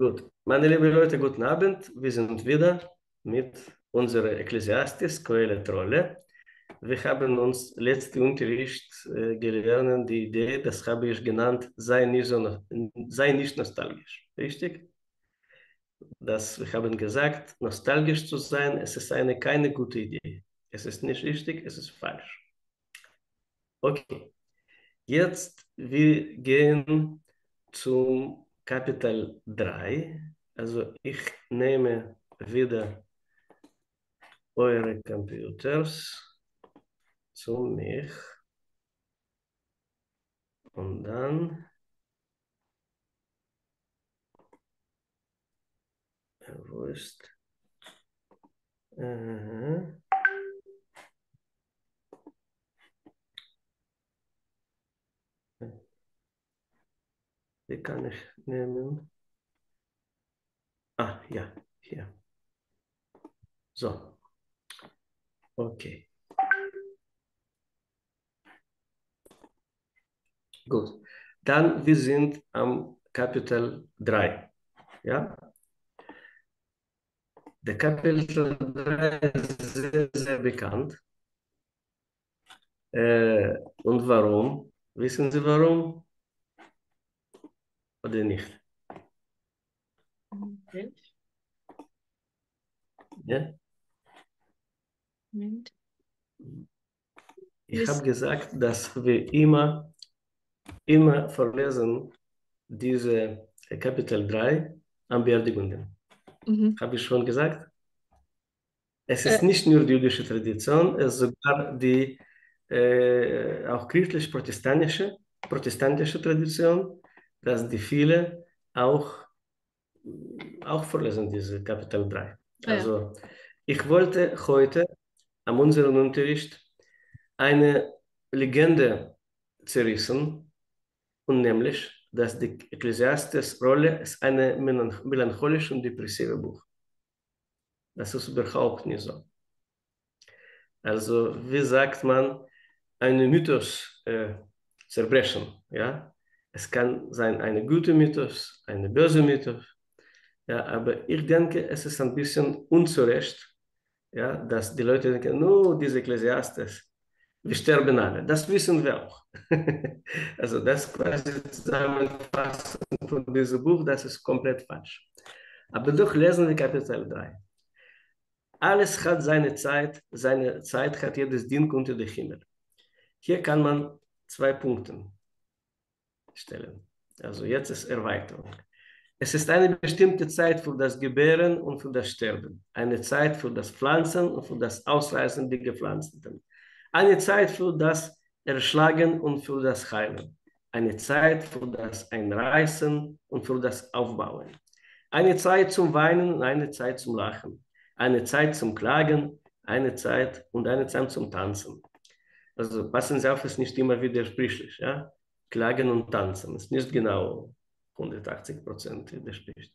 Gut, meine lieben Leute, guten Abend. Wir sind wieder mit unserer Ekklesiastis Kohelet Rolle. Wir haben uns letzten Unterricht äh, gelernt, die Idee, das habe ich genannt, sei nicht, so, sei nicht nostalgisch. Richtig? Das, wir haben gesagt, nostalgisch zu sein, es ist eine keine gute Idee. Es ist nicht richtig, es ist falsch. Okay, jetzt wir gehen zum Kapitel 3. Also ich nehme wieder eure Computers zu mich und dann wo ist äh, Wie kann ich nehmen? Ah, ja, hier. So. Okay. Gut. Dann, wir sind am Kapitel 3. Ja? Der Kapitel 3 ist sehr, sehr bekannt. Äh, und warum? Wissen Sie warum? Oder nicht? Moment. Ja? Moment. Ich habe gesagt, dass wir immer, immer verlesen diese Kapitel 3 an Beerdigungen. Mhm. Habe ich schon gesagt? Es ist Äh. nicht nur die jüdische Tradition, es ist sogar die äh, auch christlich-protestantische protestantische Tradition dass die viele auch, auch vorlesen, diese Kapitel 3. Ah, ja. Also ich wollte heute an unserem Unterricht eine Legende zerrissen, und nämlich, dass die Ekklesiastes Rolle ist eine melancholische und depressive Buch. Das ist überhaupt nicht so. Also, wie sagt man, einen Mythos äh, zerbrechen, ja? Es kann sein eine gute Mythos, eine böse Mythos. Ja, aber ich denke, es ist ein bisschen unzurecht, ja, dass die Leute denken, no, diese Ekklesiastes, wir sterben alle. Das wissen wir auch. also das quasi Zusammenfassen von diesem Buch, das ist komplett falsch. Aber doch lesen wir Kapitel 3. Alles hat seine Zeit, seine Zeit hat jedes Ding unter dem Himmel. Hier kann man zwei Punkte stellen. Also jetzt ist Erweiterung. Es ist eine bestimmte Zeit für das Gebären und für das Sterben. Eine Zeit für das Pflanzen und für das Ausreißen der Gepflanzten. Eine Zeit für das Erschlagen und für das Heilen. Eine Zeit für das Einreißen und für das Aufbauen. Eine Zeit zum Weinen und eine Zeit zum Lachen. Eine Zeit zum Klagen, eine Zeit und eine Zeit zum Tanzen. Also passen Sie auf, es ist nicht immer widersprüchlich. Ja? Klagen und Tanzen. Das ist nicht genau 180 Prozent widerspricht.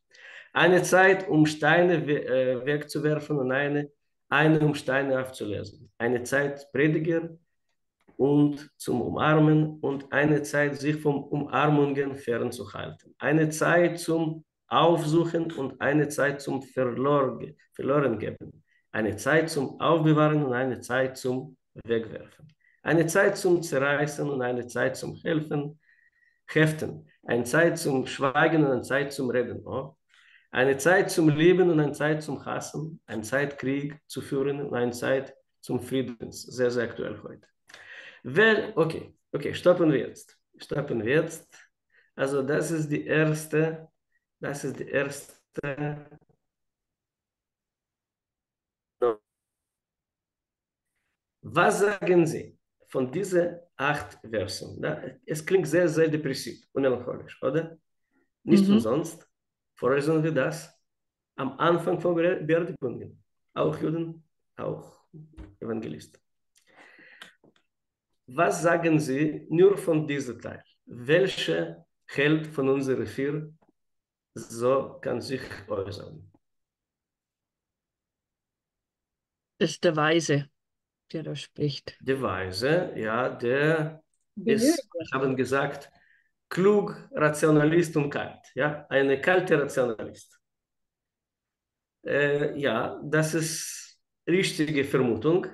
Eine Zeit, um Steine äh, wegzuwerfen und eine, eine, um Steine aufzulesen. Eine Zeit, Prediger und zum Umarmen und eine Zeit, sich von Umarmungen fernzuhalten. Eine Zeit zum Aufsuchen und eine Zeit zum Verloren, verloren geben. Eine Zeit zum Aufbewahren und eine Zeit zum Wegwerfen. Eine Zeit zum Zerreißen und eine Zeit zum Helfen, Heften. Eine Zeit zum Schweigen und eine Zeit zum Reden. Oh. Eine Zeit zum Leben und eine Zeit zum Hassen. Eine Zeit Krieg zu führen und eine Zeit zum Frieden. Sehr, sehr aktuell heute. Well, okay, okay, stoppen wir jetzt. Stoppen wir jetzt. Also das ist die erste, das ist die erste Was sagen Sie? Von diesen acht Versen. Ne? Es klingt sehr, sehr depressiv und melancholisch, oder? Nicht Mhm. umsonst vorlesen wir das am Anfang von Be- Beerdigungen. Auch Juden, auch Evangelisten. Was sagen Sie nur von diesem Teil? Welcher Held von unseren vier so kann sich äußern? Das ist der Weise, der da spricht. Der Weise, ja, der ist, haben gesagt, klug, Rationalist und kalt. Ja, eine kalte Rationalist. Äh, ja, das ist richtige Vermutung,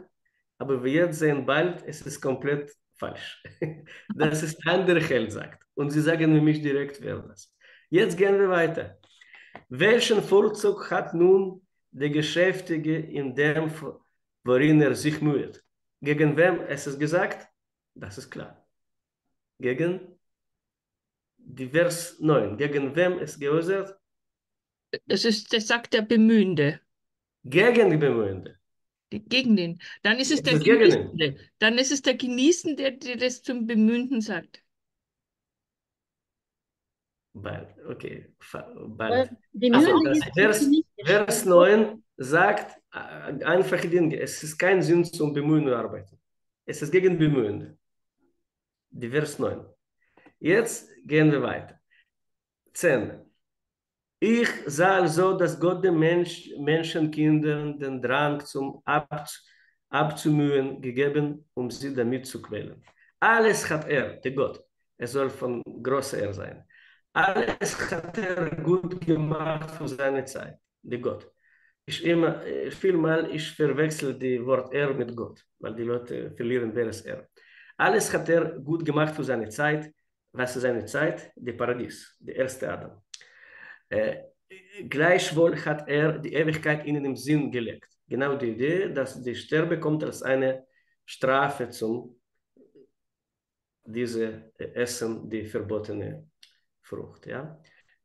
aber wir jetzt sehen bald, es ist komplett falsch. das ist andere Held sagt. Und sie sagen nämlich direkt, wer das. Jetzt gehen wir weiter. Welchen Vorzug hat nun der Geschäftige in dem, worin er sich müht? Gegen wem ist es gesagt? Das ist klar. Gegen die Vers 9. Gegen wem ist geäußert? Es ist, das sagt der Bemühende. Gegen die Bemühende. Gegen den. Dann ist es der Das ist ihn. Genießende. Dann ist es der Genießende, der das zum Bemühenden sagt. Bald, okay, bald. Die Also, das Vers, Vers 9 sagt äh, einfache Dinge. Es ist kein Sinn zum Bemühen und Arbeiten. Es ist gegen Bemühende. Die Vers 9. Jetzt gehen wir weiter. 10. Ich sah also, dass Gott den Mensch, Menschenkindern den Drang zum Ab, Abzumühen gegeben, um sie damit zu quälen. Alles hat er, der Gott, er soll von großer Er sein. Alles hat er gut gemacht für seine Zeit, der Gott. Ich immer, äh, vielmal, ich verwechsel die Wort er mit Gott, weil die Leute verlieren, wer ist er. Alles hat er gut gemacht für seine Zeit. Was ist seine Zeit? Der Paradies, der erste Adam. Äh, gleichwohl hat er die Ewigkeit ihnen im Sinn gelegt. Genau die Idee, dass die Sterbe kommt als eine Strafe zum diese äh, Essen, die verbotene Frucht. Ja?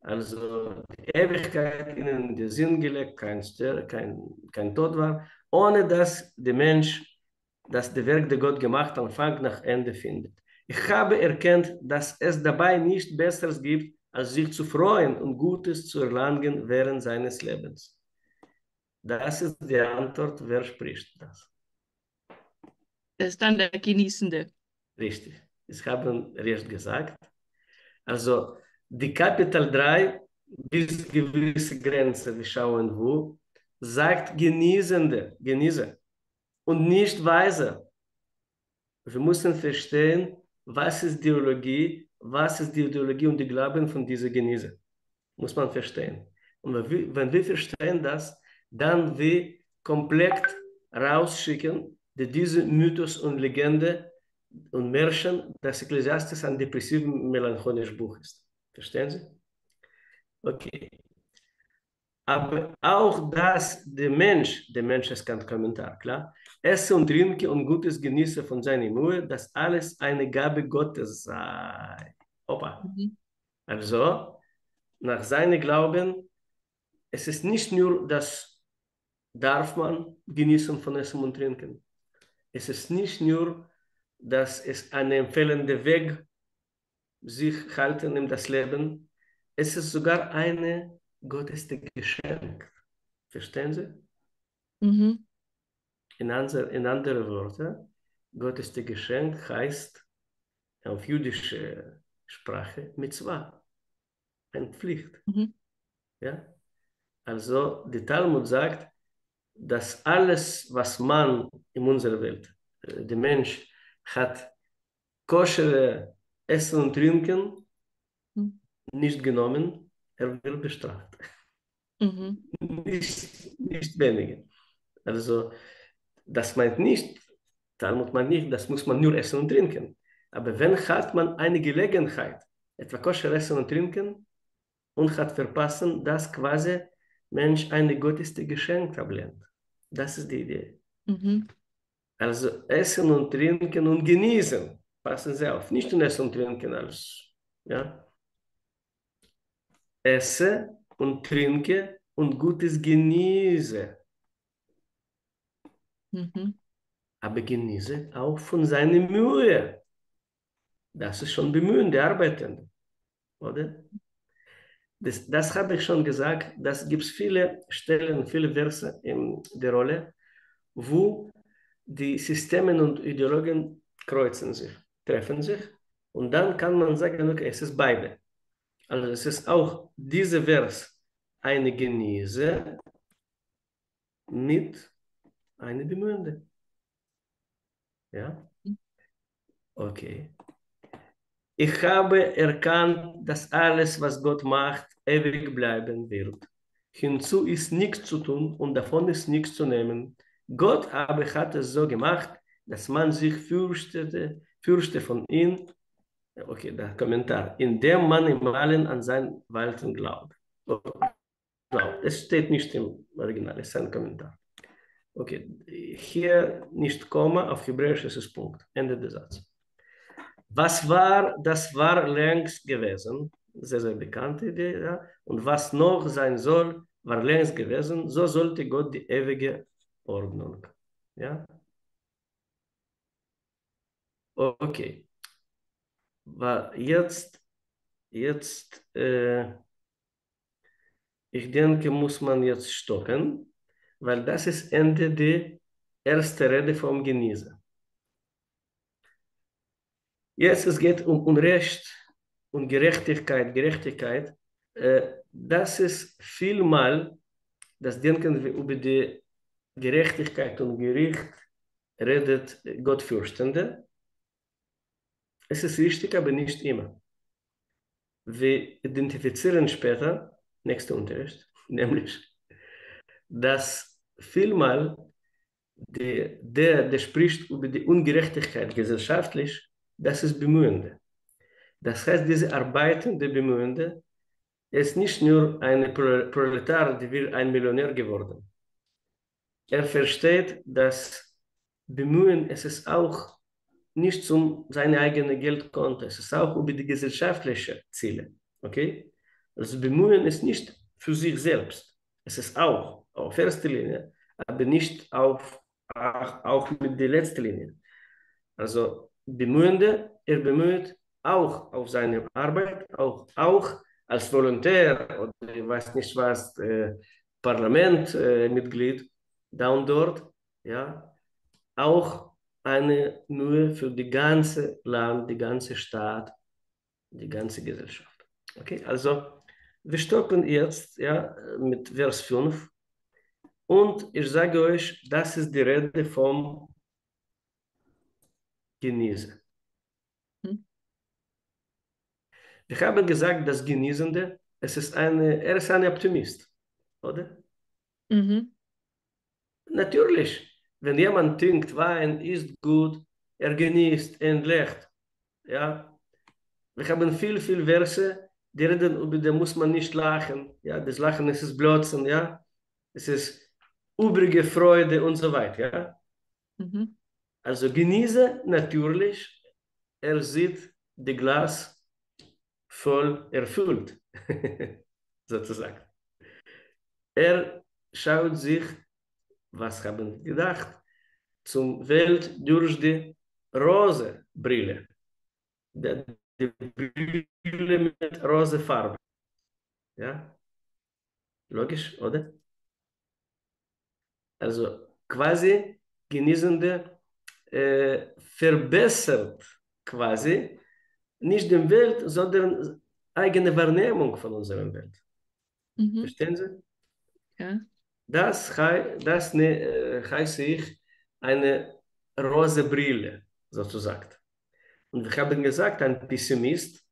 Also die Ewigkeit ihnen in den Sinn gelegt, kein, Ster kein, kein Tod war, ohne dass der Mensch das der Werk, der Gott gemacht, Anfang nach Ende findet. Ich habe erkannt, dass es dabei nicht Besseres gibt, als sich zu freuen und Gutes zu erlangen während seines Lebens. Das ist die Antwort, wer spricht das? Das ist dann der Genießende. Richtig. Ich habe recht gesagt. Also die Kapital 3 bis gewisse Grenze, wir schauen wo, sagt Genießende, Genießer und nicht Weise. Wir müssen verstehen, was ist die Ideologie, was ist die Ideologie und die Glauben von dieser Genießer. Muss man verstehen. Und wenn wir, verstehen das, dann wir komplett rausschicken, dass diese Mythos und Legende und Märchen, das Ekklesiastes ein depressiv melancholisches Buch ist. Verstehen Sie? Okay. Aber auch das, der Mensch, der Mensch ist kein Kommentar, klar? Esse und trinke und Gutes genieße von seiner Mühe, dass alles eine Gabe Gottes sei. Opa. Mhm. Also, nach seinem Glauben, es ist nicht nur das darf man genießen von Essen und Trinken. Es ist nicht nur, dass es ein empfehlender Weg sich halten in das Leben. Es ist sogar eine Gottes Geschenk. Verstehen Sie? Mhm. In, andere, in andere Worte, Gottes Geschenk heißt auf jüdische Sprache Mitzvah, eine Pflicht. Mhm. Ja? Also der Talmud sagt, dass alles, was man in unserer Welt, äh, der Mensch hat, koschere Essen und Trinken Mhm. nicht genommen, er wird bestraft. Mhm. nicht, nicht weniger. Also das meint nicht, Talmud meint nicht, das muss man nur essen und trinken. Aber wenn hat man eine Gelegenheit, etwa koscher essen und trinken und hat verpassen, dass quasi Mensch eine gotteste Geschenk ablehnt. Das ist die Idee. Mhm. Also essen und trinken und genießen. Passen Sie auf, nicht nur essen und trinken als, ja. Esse und trinke und Gutes genieße. Mhm. aber genieße auch von seiner Mühe. Das ist schon Bemühen der Arbeitenden, oder? Das, das habe ich schon gesagt, das gibt es viele Stellen, viele Verse in der Rolle, wo die Systeme und Ideologien kreuzen sich, treffen sich und dann kann man sagen, okay, es ist beide. Also es ist auch dieser Vers eine Genieße mit einer Bemühende. Ja? Okay. Ich habe erkannt, dass alles, was Gott macht, ewig bleiben wird. Hinzu ist nichts zu tun und davon ist nichts zu nehmen. Gott aber hat es so gemacht, dass man sich fürchtete, fürchte von ihm. Okay, der Kommentar. Indem man im Allen an sein Walten glaubt. Glaubt. Es steht nicht im Original, es ist ein Kommentar. Okay, hier nicht Komma, auf Hebräisch ist es Punkt. Ende des Satzes. Was war, das war längst gewesen, sehr, sehr bekannte Idee, ja? und was noch sein soll, war längst gewesen, so sollte Gott die ewige Ordnung. Ja? Okay. Jetzt, jetzt, äh, ich denke, muss man jetzt stoppen, weil das ist Ende der ersten Rede vom Genießer. Jetzt es geht um Unrecht und Gerechtigkeit, Gerechtigkeit. Äh, das ist vielmal, das denken wir über die Gerechtigkeit und Gericht, redet Gottfürstende. Es ist richtig, aber nicht immer. Wir identifizieren später, nächster Unterricht, nämlich, dass vielmal die, der, der spricht über die Ungerechtigkeit gesellschaftlich, das ist Bemühende. Das heißt, diese arbeitende Bemühende ist nicht nur ein Proletar, der will ein Millionär geworden. Er versteht, dass Bemühen, es ist auch nicht um seine eigene Geldkonto, es ist auch über die gesellschaftlichen Ziele. Okay? Also Bemühen ist nicht für sich selbst. Es ist auch auf erster Linie, aber nicht auf, auch mit der letzten Linie. Also Bemühende, er bemüht auch auf seine Arbeit, auch, auch als Volontär oder ich weiß nicht was, äh, Parlamentmitglied, äh, da und dort, ja, auch eine Mühe für die ganze Land, die ganze Stadt, die ganze Gesellschaft. Okay, also wir stoppen jetzt ja, mit Vers 5 und ich sage euch, das ist die Rede vom genieße. Hm? Ich habe gesagt, das Genießende, es ist eine, er ist ein Optimist, oder? Mhm. Natürlich, wenn jemand trinkt Wein, isst gut, er genießt, entlecht, ja. Wir haben viel, viel Verse, die reden über, da muss man nicht lachen, ja, das Lachen ist das Blotzen, ja. Es ist übrige Freude und so weiter, ja. Mhm. Also genieße natürlich, er sieht das Glas voll erfüllt, sozusagen. Er schaut sich, was haben gedacht, zum Welt durch die rosa Brille. Die, die Brille mit rosa Farbe. Ja? Logisch, oder? Also quasi genießende äh, verbessert quasi nicht die Welt, sondern eigene Wahrnehmung von unserer Welt. Mhm. Verstehen Sie? Ja. Das, das ne, äh, heiße ich eine rosa Brille, sozusagen. Und wir haben gesagt, ein Pessimist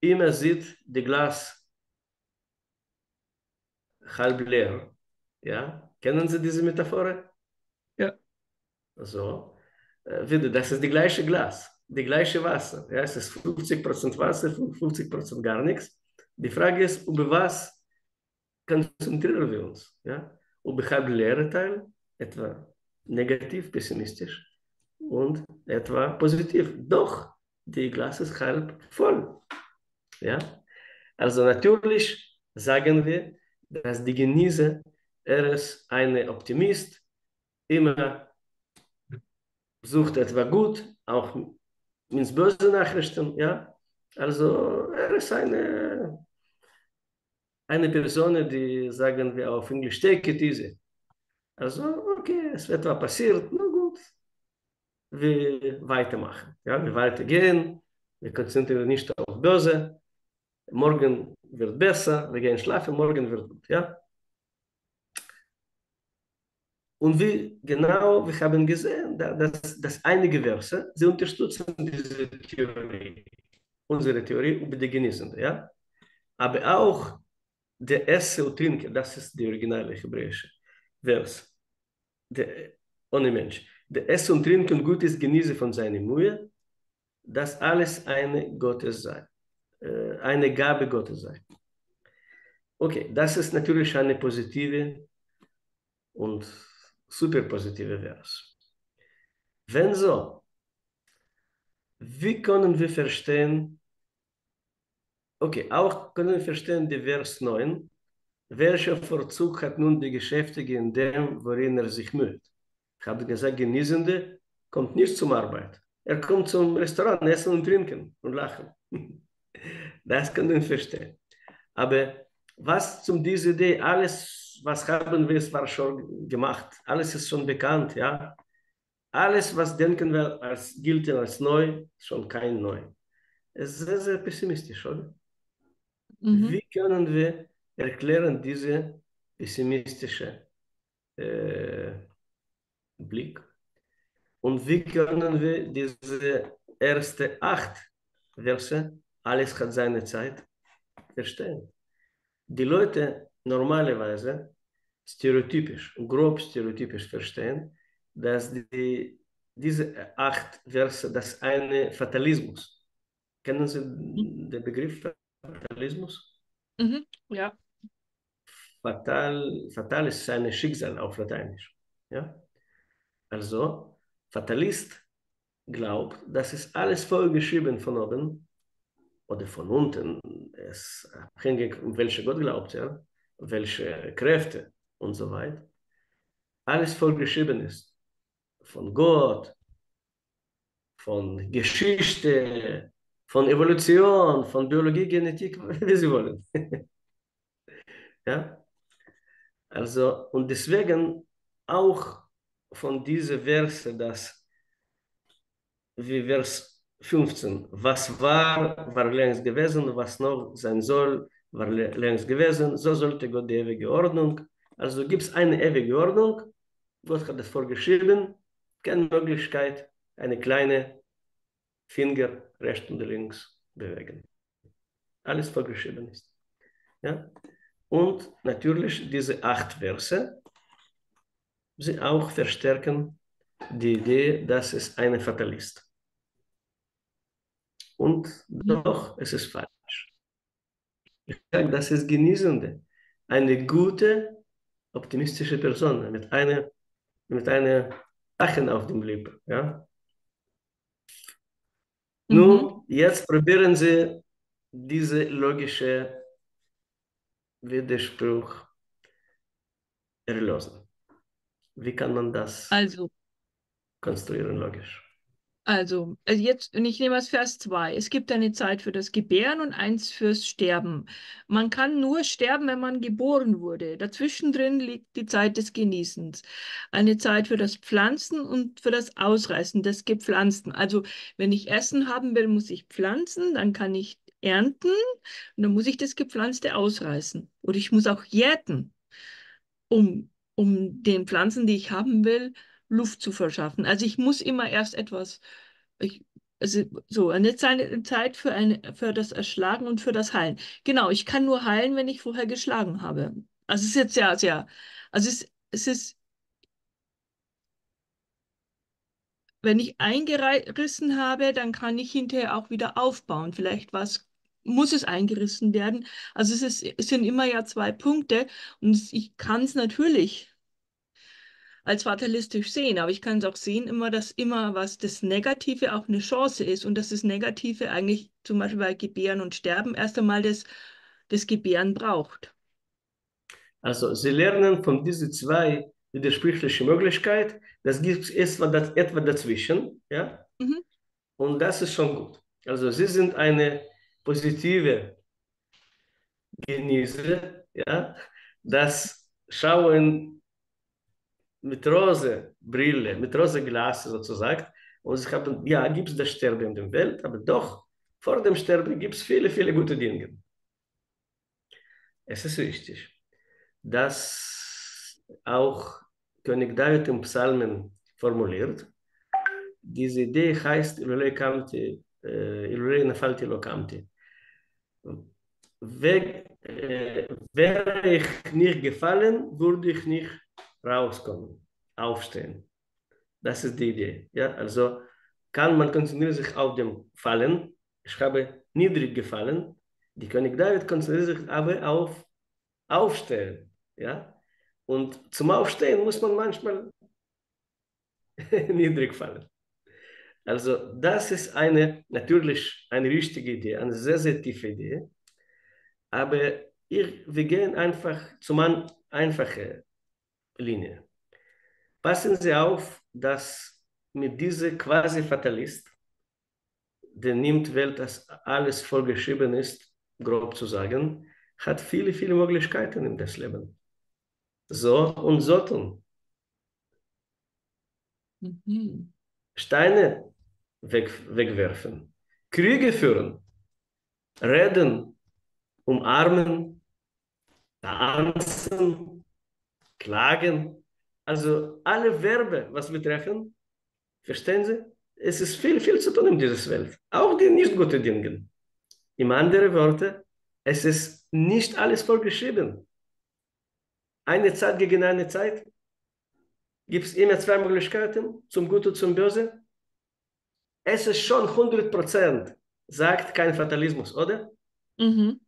immer sieht das Glas halb leer. Ja? Kennen Sie diese Metapher? Ja. So. Wieder, das ist die gleiche Glas, die gleiche Wasser. Ja, es ist 50% Wasser, 50% gar nichts. Die Frage ist, über was konzentrieren wir uns? Ja? Über halb leere Teil, etwa negativ, pessimistisch und etwa positiv. Doch, die Glas ist halb voll. Ja? Also natürlich sagen wir, dass die Genießer, er ist ein Optimist, immer sucht etwa gut, auch ins böse Nachrichten, ja. Also er ist eine, eine Person, die sagen wir auf Englisch, take it easy. Also, okay, es wird was passiert, na gut, wir weitermachen, ja, wir weitergehen, wir konzentrieren nicht auf Böse, morgen wird besser, wir gehen schlafen, morgen wird gut, ja. Und wie genau, wir haben gesehen, dass, dass einige Verse, sie unterstützen diese Theorie. unsere Theorie über die Genießende, ja? Aber auch der Esse und Trinke, das ist die originale hebräische Vers. Der, ohne Mensch. Der Esse und Trinken gut ist, genieße von seiner Mühe, dass alles eine Gottes sei, äh, eine Gabe Gottes sei. Okay, das ist natürlich eine positive und super positive Vers. Wenn so, wie können wir verstehen, okay, auch können wir verstehen die Vers 9, welcher Vorzug hat nun die Geschäftige in dem, worin er sich müht? Ich habe gesagt, Genießende kommt nicht zum Arbeit. Er kommt zum Restaurant, essen und trinken und lachen. Das können wir verstehen. Aber was zum dieser Idee, alles, was haben wir, es war schon gemacht. Alles ist schon bekannt, ja. Alles, was denken wir, als gilt als neu, schon kein neu. Es ist sehr, sehr pessimistisch, oder? Mhm. Wie können wir erklären diese pessimistische äh, Blick? Und wie können wir diese erste acht Verse, alles hat seine Zeit, verstehen? Die Leute normalerweise stereotypisch, grob stereotypisch verstehen, dass die, diese acht Verse, das eine Fatalismus. Kennen Sie den Begriff Fatalismus? Mhm, ja. Fatal, fatal ist ein Schicksal auf Lateinisch. Ja? Also, Fatalist glaubt, das ist alles vorgeschrieben von oben oder von unten. Es abhängig, um welche Gott glaubt, ja? welche Kräfte und so weiter. Alles vorgeschrieben ist. Von Gott, von Geschichte, von Evolution, von Biologie, Genetik, wie Sie wollen. ja? Also, und deswegen auch von diesen Verse, dass wie Vers 15, was war, war längst gewesen, was noch sein soll, war längst gewesen, so sollte Gott die ewige Ordnung. Also gibt es eine ewige Ordnung, Gott hat es vorgeschrieben, keine Möglichkeit, eine kleine Finger rechts und links bewegen. Alles vorgeschrieben ist. Ja? Und natürlich diese acht Verse, sie auch verstärken die Idee, dass es ein Fatalist. Und doch, es ist falsch. Ich sage, das ist Genießende. Eine gute, optimistische Person mit einer, mit einer Lachen auf dem Lippen. Ja? Mhm. Nun, jetzt probieren Sie diese logische Widerspruch erlösen. Wie kann man das also, konstruieren logisch? Also, also jetzt, und ich nehme als Vers 2. Es gibt eine Zeit für das Gebären und eins fürs Sterben. Man kann nur sterben, wenn man geboren wurde. Dazwischen drin liegt die Zeit des Genießens. Eine Zeit für das Pflanzen und für das Ausreißen des Gepflanzten. Also, wenn ich Essen haben will, muss ich pflanzen, dann kann ich ernten und dann muss ich das Gepflanzte ausreißen. Oder ich muss auch jäten, um, um den Pflanzen, die ich haben will, Luft zu verschaffen. Also ich muss immer erst etwas, ich, also so, eine Zeit für, eine, für das Erschlagen und für das Heilen. Genau, ich kann nur heilen, wenn ich vorher geschlagen habe. Also es ist jetzt sehr, sehr, also es, es ist, wenn ich eingerissen habe, dann kann ich hinterher auch wieder aufbauen. Vielleicht was muss es eingerissen werden. Also es, ist, es sind immer ja zwei Punkte und ich kann es natürlich als fatalistisch sehen, aber ich kann es auch sehen, immer, dass immer was das Negative auch eine Chance ist und dass das Negative eigentlich zum Beispiel bei Gebären und Sterben erst einmal das, das Gebären braucht. Also Sie lernen von diesen zwei widersprüchlichen Möglichkeiten, das gibt es etwa dazwischen, ja, mhm. und das ist schon gut. Also Sie sind eine positive Genießer, ja, das Schauen mit rose Brille, mit rose Glas sozusagen. Und sie haben, ja, gibt es das Sterben in der Welt, aber doch, vor dem Sterben gibt es viele, viele gute Dinge. Es ist wichtig, dass auch König David im Psalmen formuliert, diese Idee heißt, Elulei kamti, äh, Elulei nafalti lo kamti. Äh, wäre ich nicht gefallen, würde ich nicht rauskommen, aufstehen. Das ist die Idee. Ja? Also kann man konzentrieren sich auf dem Fallen. Ich habe niedrig gefallen. Die König David konzentriert sich aber auf Aufstehen. Ja? Und zum Aufstehen muss man manchmal niedrig fallen. Also das ist eine, natürlich eine richtige Idee, eine sehr, sehr tiefe Idee. Aber wir gehen einfach zu einer einfachen Linie. Passen Sie auf, dass mit diesem quasi Fatalist, der nimmt Welt, dass alles vorgeschrieben ist, grob zu sagen, hat viele, viele Möglichkeiten in das Leben. So und so tun. Mhm. Steine weg, wegwerfen, Kriege führen, reden, umarmen, tanzen, klagen. Also alle Verbe, was wir treffen, verstehen Sie? Es ist viel, viel zu tun in dieser Welt. Auch die nicht guten Dinge. In anderen Worten, es ist nicht alles vorgeschrieben. Eine Zeit gegen eine Zeit. Gibt es immer zwei Möglichkeiten, zum Guten und zum Bösen? Es ist schon 100 Prozent, sagt kein Fatalismus, oder? Mhm.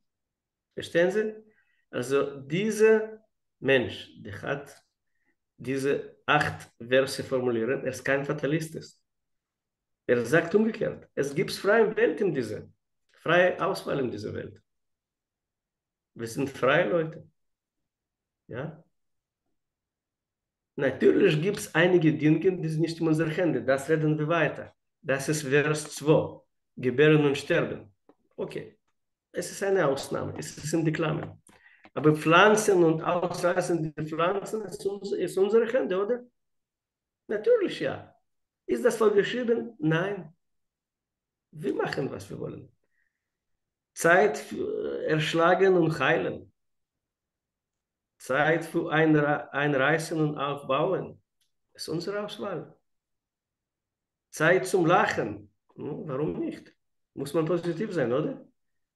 Verstehen Sie? Also dieser Mensch, der hat diese acht Verse formulieren, er ist kein Fatalist. Ist. Er sagt umgekehrt, es gibt freie Welt in dieser, freie Auswahl in dieser Welt. Wir sind freie Leute. Ja? Natürlich gibt es einige Dinge, die sind nicht in unserer Hände. Das reden wir weiter. Das ist Vers 2. Gebären und sterben. Okay. Es ist eine Ausnahme. Es sind die Klammern. Aber Pflanzen und Ausreißen der Pflanzen ist, uns, ist unsere Hände, oder? Natürlich ja. Ist das vorgeschrieben? Nein. Wir machen, was wir wollen. Zeit für Erschlagen und Heilen. Zeit für Einreißen und Aufbauen. Ist unsere Auswahl. Zeit zum Lachen. Hm, warum nicht? Muss man positiv sein, oder?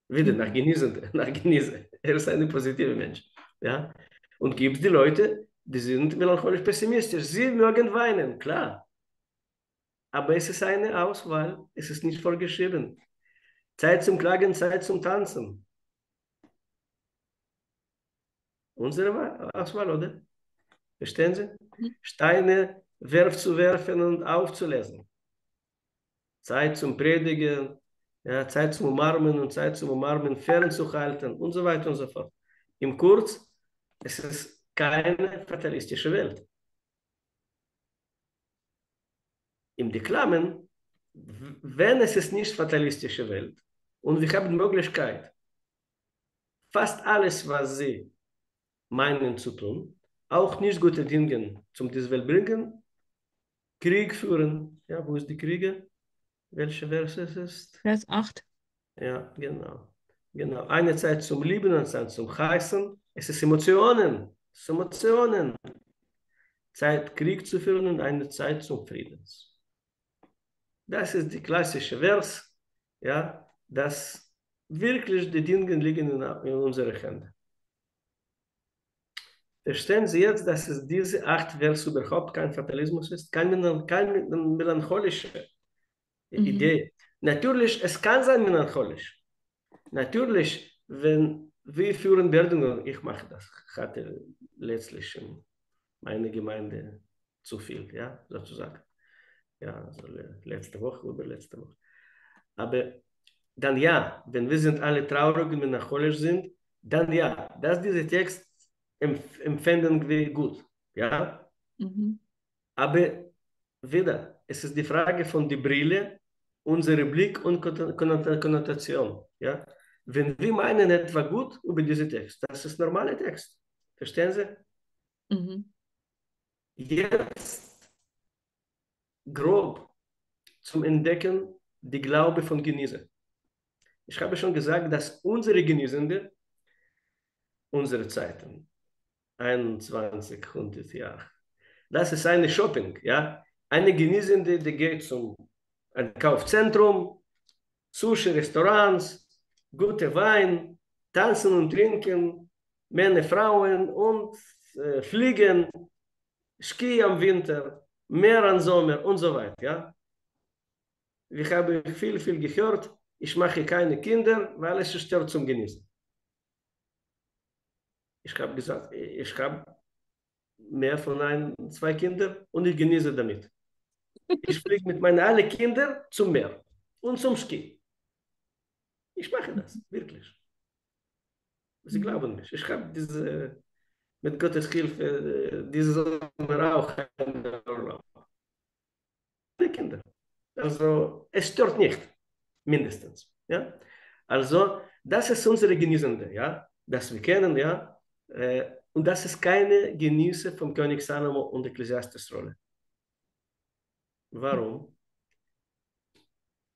Wieder nach Genießen, nach Genießen. Er ist ein positiver Mensch. Ja? Und gibt die Leute, die sind melancholisch pessimistisch. Sie mögen weinen, klar. Aber es ist eine Auswahl, es ist nicht vorgeschrieben. Zeit zum Klagen, Zeit zum Tanzen. Unsere Auswahl, oder? Verstehen Sie? Mhm. Steine werf zu werfen und aufzulesen. Zeit zum Predigen, ja, Zeit zum Umarmen und Zeit zum Umarmen fernzuhalten und so weiter und so fort. Im Kurz, es ist keine fatalistische Welt. Im Deklamen, wenn es ist nicht fatalistische Welt und wir haben die Möglichkeit, fast alles, was sie meinen zu tun, auch nicht gute Dinge zum Welt bringen, Krieg führen. Ja, wo ist die Kriege? Welche Verse ist es? Vers 8. Ja, genau. Genau. Eine Zeit zum Lieben und Zeit zum Heißen. Es ist Emotionen. Es ist Emotionen. Zeit, Krieg zu führen und eine Zeit zum Friedens. Das ist die klassische Vers, ja, dass wirklich die Dinge liegen in, in unseren Händen. Verstehen Sie jetzt, dass es diese acht Vers überhaupt kein Fatalismus ist, kein, kein melancholischer mhm. Idee. Natürlich, es kann sein melancholisch. Natürlich, wenn wir führen Bildung, ich mache das, hatte letztlich in meine Gemeinde zu viel, ja, sozusagen. Ja, also letzte Woche, überletzte Woche. Aber dann ja, wenn wir sind alle traurig und melancholisch sind, dann ja, dass dieser Text empfinden wir gut, ja. Mhm. Aber wieder, es ist die Frage von der Brille unsere Blick und Konnotation. Ja? Wenn wir meinen etwa gut über diesen Text, das ist normaler Text. Verstehen Sie? Mhm. Jetzt grob zum Entdecken die Glaube von Genießer. Ich habe schon gesagt, dass unsere Genießende, unsere Zeiten, 21, 100 Jahre, das ist eine Shopping, ja. Eine Genießende, die geht zum ein Kaufzentrum, Sushi, Restaurants, gute Wein, tanzen und trinken, Männer, Frauen und äh, fliegen, Ski am Winter, Meer am Sommer und so weiter. Ja? Ich habe viel, viel gehört, ich mache keine Kinder, weil es stört zum Genießen. Ich habe gesagt, ich habe mehr von ein, zwei Kindern und ich genieße damit. Ich fliege mit meinen alle Kindern zum Meer und zum Ski. Ich mache das, wirklich. Sie glauben mich. Ich habe diese, mit Gottes Hilfe, diese Sommer auch Urlaub. Die Kinder. Also, es stört nicht, mindestens. Ja? Also, das ist unsere Genießende, ja, das wir kennen, ja, und das ist keine Genieße vom König Salomo und Ekklesiastes Rolle. Warum?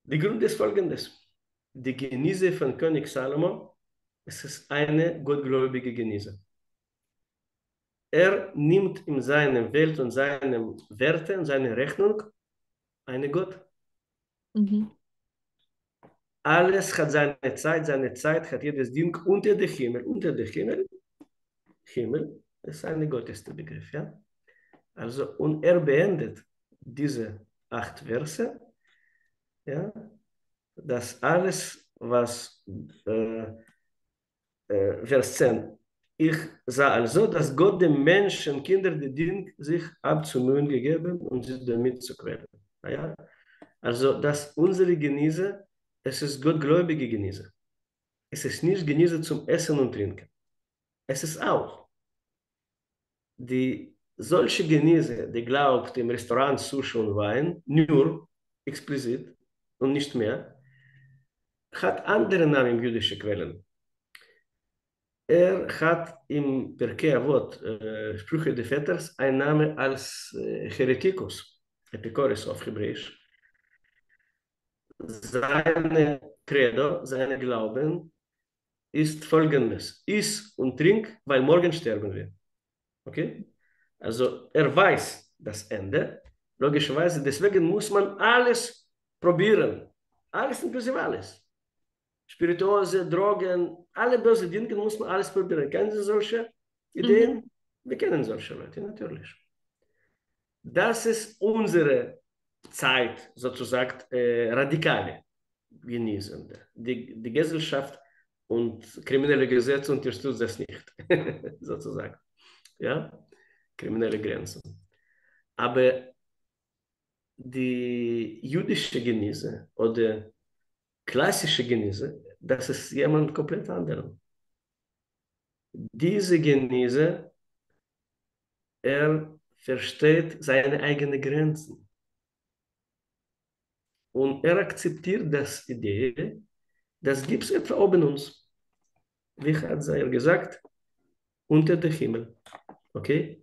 Der Grund ist folgendes. Die Genieße von König Salomo, es ist eine gottgläubige Genieße. Er nimmt in seiner Welt und seinen Werten und seine Rechnung eine Gott. Mhm. Alles hat seine Zeit, seine Zeit hat jedes Ding unter dem Himmel. Unter dem Himmel, Himmel ist ein Gottesbegriff. Ja? Also, und er beendet diese acht Verse, ja, dass alles, was äh, äh, Vers 10, ich sah also, dass Gott dem Menschen, Kinder, die Ding, sich abzumühen gegeben und sich damit zu quälen. Ja? Also, dass unsere Genieße, es ist gottgläubige Genieße. Es ist nicht Genieße zum Essen und Trinken. Es ist auch die solche Genieße, die glaubt im Restaurant Sushi und Wein, nur explizit und nicht mehr, hat andere Namen im jüdischen Quellen. Er hat im Perkei Avot, äh, Sprüche des Vetters, einen Namen als äh, Heretikus, Epikoris auf Hebräisch. Seine Credo, seine Glauben ist folgendes: Iss und trink, weil morgen sterben wir. Okay? Also er weiß das Ende. Logischerweise, deswegen muss man alles probieren. Alles inklusive alles. Spirituose, Drogen, alle böse Dinge muss man alles probieren. Kennen Sie solche Ideen? Mhm. Wir kennen solche Leute, natürlich. Das ist unsere Zeit, sozusagen äh, radikale Genießende. Die, die Gesellschaft und kriminelle Gesetze unterstützen das nicht, sozusagen. Ja? Kriminelle Grenzen. Aber die jüdische Genieße oder klassische Genieße, das ist jemand komplett anderer. Diese Genieße, er versteht seine eigenen Grenzen. Und er akzeptiert das Idee, das gibt es etwa oben uns. Wie hat er gesagt? Unter dem Himmel. Okay?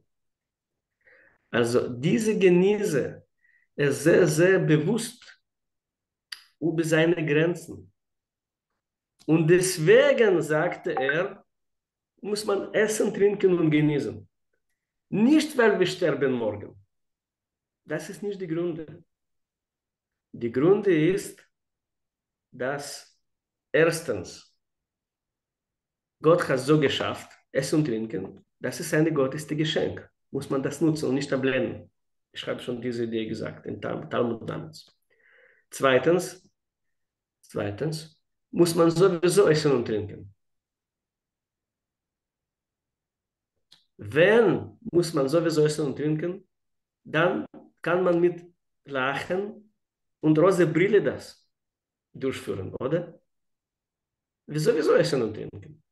Also diese Genieße ist sehr, sehr bewusst über seine Grenzen. Und deswegen sagte er, muss man essen, trinken und genießen. Nicht, weil wir sterben morgen. Das ist nicht die Gründe. Die Gründe ist, dass erstens Gott hat so geschafft, Essen und Trinken, das ist ein gottestes Geschenk muss man das nutzen und nicht abblenden. Ich habe schon diese Idee gesagt in Talmud damals. Zweitens, zweitens muss man sowieso essen und trinken. Wenn muss man sowieso essen und trinken, dann kann man mit Lachen und rosa Brille das durchführen, oder? Wir sowieso essen und trinken.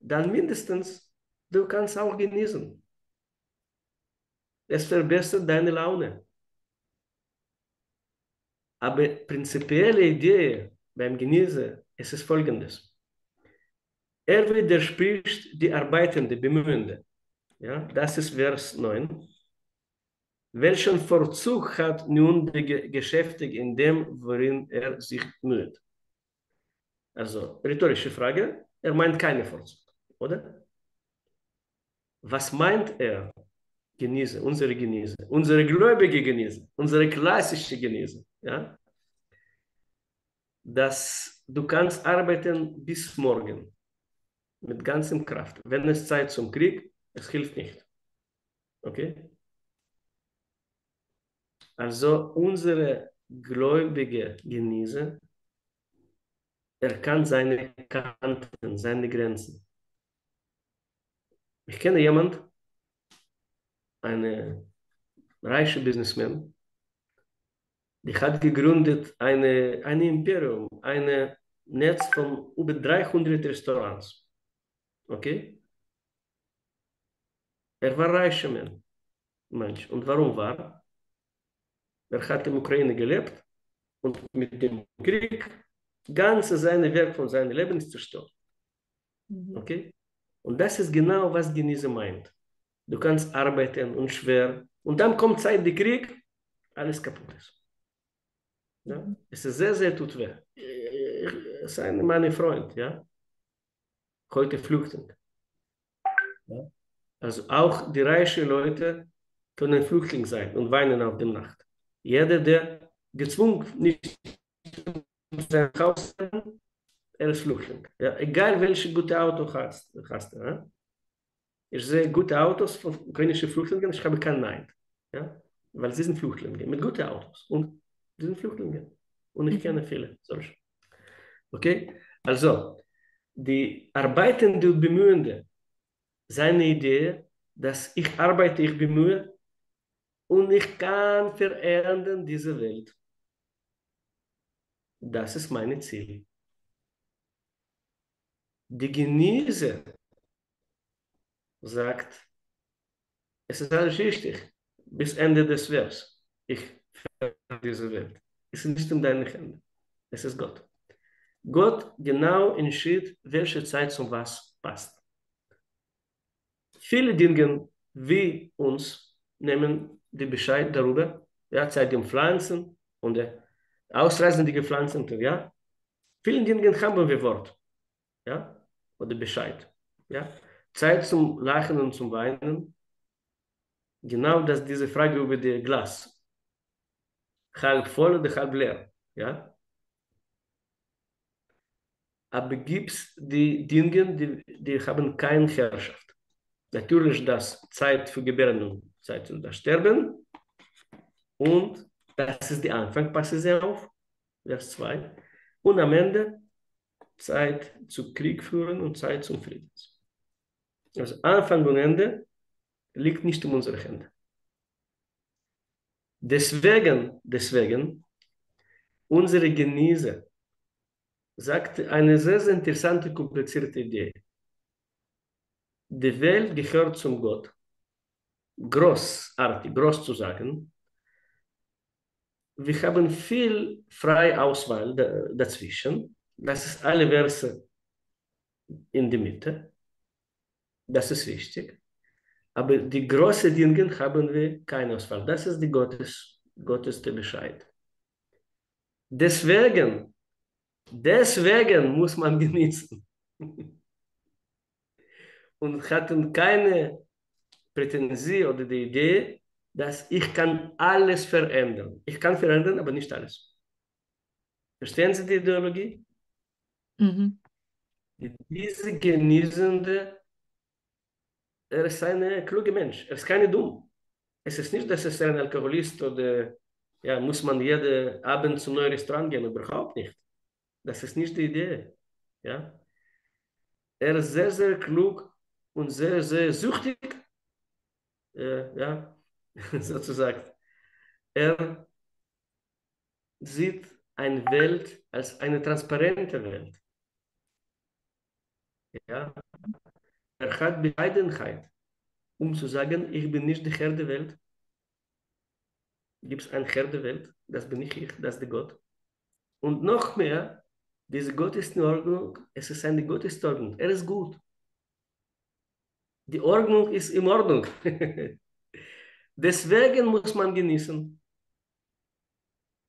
Dann mindestens, du kannst auch genießen. Es verbessert deine Laune. Aber prinzipielle Idee beim Genießen ist es folgendes. Er widerspricht die Arbeitende, Bemühende. Ja, das ist Vers 9. Welchen Vorzug hat nun der Geschäftige in dem, worin er sich müht? Also, rhetorische Frage. Er meint keine Vorzug, oder? Was meint er? Genießen, unsere genießen, unsere gläubige genießen, unsere klassische genießen. Ja? dass du kannst arbeiten bis morgen mit ganzem Kraft. Wenn es Zeit zum Krieg, es hilft nicht. Okay? Also unsere gläubige Genießer, er kann seine Kanten, seine Grenzen. Ich kenne jemand, eine reiche Businessman, die hat gegründet eine, ein Imperium, ein Netz von über 300 Restaurants. Okay? Er war reicher Mensch. Und warum war? Er hat in der Ukraine gelebt und mit dem Krieg ganze seine Werk von seinem Leben ist zerstört. Mhm. Okay? Und das ist genau, was Genieße meint. Du kannst arbeiten und schwer. Und dann kommt Zeit, der Krieg, alles kaputt ist. Ja? Es ist sehr, sehr tut weh. Es ist ein mein Freund, ja. Heute flüchtend. Ja? Also auch die reichen Leute können Flüchtling sein und weinen auf der Nacht. Jeder, der gezwungen nicht in sein Haus er ist Flüchtling. Ja? Egal welche gute Auto hast, hast ja? Ich sehe gute Autos von ukrainischen Flüchtlingen, ich habe kein Nein. Ja? Weil sie sind Flüchtlinge mit guten Autos. Und die sind Flüchtlinge. Und ich kenne viele solche. Okay? Also, die Arbeitende und Bemühende, seine Idee, dass ich arbeite, ich bemühe und ich kann verändern diese Welt. Das ist mein Ziel. Die Genieße sagt, es ist alles richtig, bis Ende des Vers. Ich diese Welt. Es ist nicht in deinen Händen. Es ist Gott. Gott genau entschied, welche Zeit zum was passt. Viele Dinge wie uns nehmen die Bescheid darüber, ja, Zeit im Pflanzen und der ausreißende Pflanzen, ja. Vielen Dingen haben wir Wort, ja, oder Bescheid, ja. Zeit zum Lachen und zum Weinen, genau das diese Frage über das Glas halb voll oder halb leer. Ja? Aber gibt es die Dinge, die, die haben keine Herrschaft. Natürlich das Zeit für Gebären und Zeit das Sterben. Und das ist der Anfang, passen Sie auf, Vers 2. Und am Ende Zeit zu Krieg führen und Zeit zum Frieden. Also Anfang und Ende liegt nicht in unseren Händen. Deswegen, deswegen, unsere Genießer sagt eine sehr, sehr interessante, komplizierte Idee. Die Welt gehört zum Gott. Großartig, groß zu sagen. Wir haben viel freie Auswahl dazwischen. Das ist alle Verse in der Mitte. Das ist wichtig. Aber die großen Dinge haben wir keine Auswahl. Das ist die Gottes, Gottes der Bescheid. Deswegen, deswegen muss man genießen. Und hatten keine Prätensie oder die Idee, dass ich kann alles verändern. Ich kann verändern, aber nicht alles. Verstehen Sie die Ideologie? Mhm. Diese genießende er ist ein kluger Mensch. Er ist keine dumm. Es ist nicht, dass er ein Alkoholist oder ja, muss man jeden Abend zum neuen Restaurant gehen. Überhaupt nicht. Das ist nicht die Idee. Ja? Er ist sehr, sehr klug und sehr, sehr süchtig. Äh, ja, sozusagen. Er sieht eine Welt als eine transparente Welt. Ja, er hat Bescheidenheit, um zu sagen, ich bin nicht der Herr der Welt. Gibt es einen Herr der Welt? Das bin ich, ich, das ist der Gott. Und noch mehr, dieser Gott ist in Ordnung, es ist eine Gottes Ordnung. Er ist gut. Die Ordnung ist in Ordnung. Deswegen muss man genießen.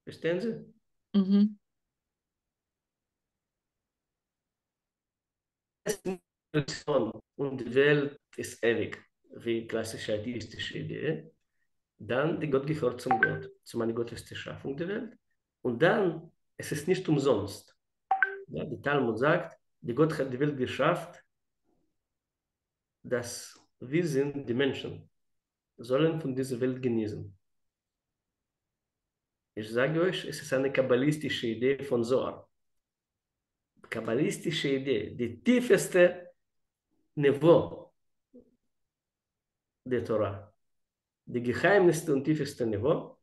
Verstehen Sie? Mhm. Und die Welt ist ewig, wie klassische atheistische Idee, dann die Gott gehört zum Gott, zu meiner Gott Schaffung der Welt. Und dann es ist nicht umsonst. Ja, die Talmud sagt, die Gott hat die Welt geschafft, dass wir sind, die Menschen, sollen von dieser Welt genießen. Ich sage euch, es ist eine kabbalistische Idee von Zohar. Kabbalistische Idee, die tiefste Niveau der Torah. Die geheimste und tiefste Niveau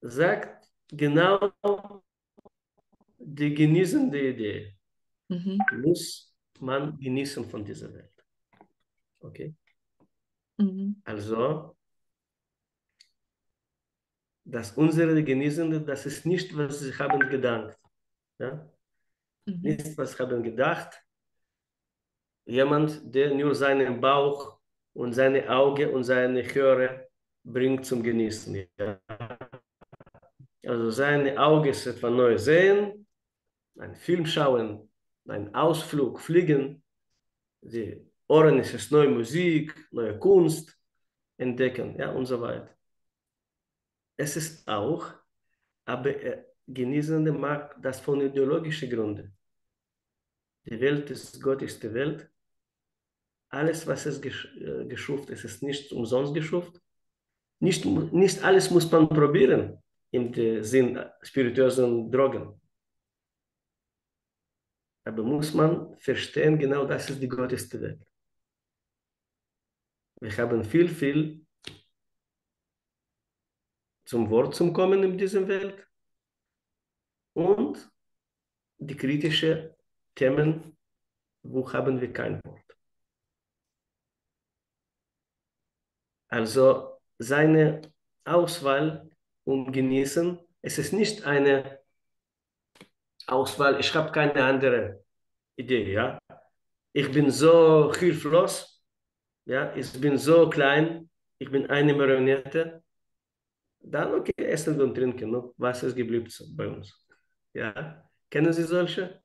sagt genau die genießende Idee. Mhm. Muss man genießen von dieser Welt. Okay? Mhm. Also, das unsere Genießende, das ist nicht, was sie haben gedacht. Ja? Mhm. Nicht, was sie haben gedacht. Jemand, der nur seinen Bauch und seine Augen und seine Hörer bringt zum Genießen. Ja? Also seine Augen ist etwa neu sehen, einen Film schauen, einen Ausflug fliegen, die Ohren ist es neue Musik, neue Kunst entdecken, ja, und so weiter. Es ist auch, aber äh, Genießende mag das von ideologischen Gründen. Die Welt ist Gott ist die Welt. Alles, was es gesch äh, geschuft ist, ist nicht umsonst geschuft. Nicht, nicht alles muss man probieren im Sinn spirituösen Drogen. Aber muss man verstehen, genau das ist die gotteste Welt. Wir haben viel, viel zum Wort zu kommen in dieser Welt und die kritischen Themen, wo haben wir kein Wort. Also seine Auswahl und genießen, es ist nicht eine Auswahl, ich habe keine andere Idee, ja. Ich bin so hilflos, ja, ich bin so klein, ich bin eine Marionette, dann okay, essen und trinken, no? was ist geblieben bei uns. Ja, kennen Sie solche?